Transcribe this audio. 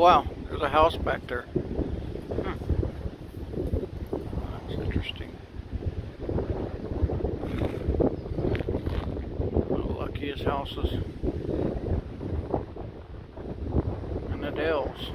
Wow, there's a house back there. Hmm. That's interesting. One of the luckiest houses in the Dells.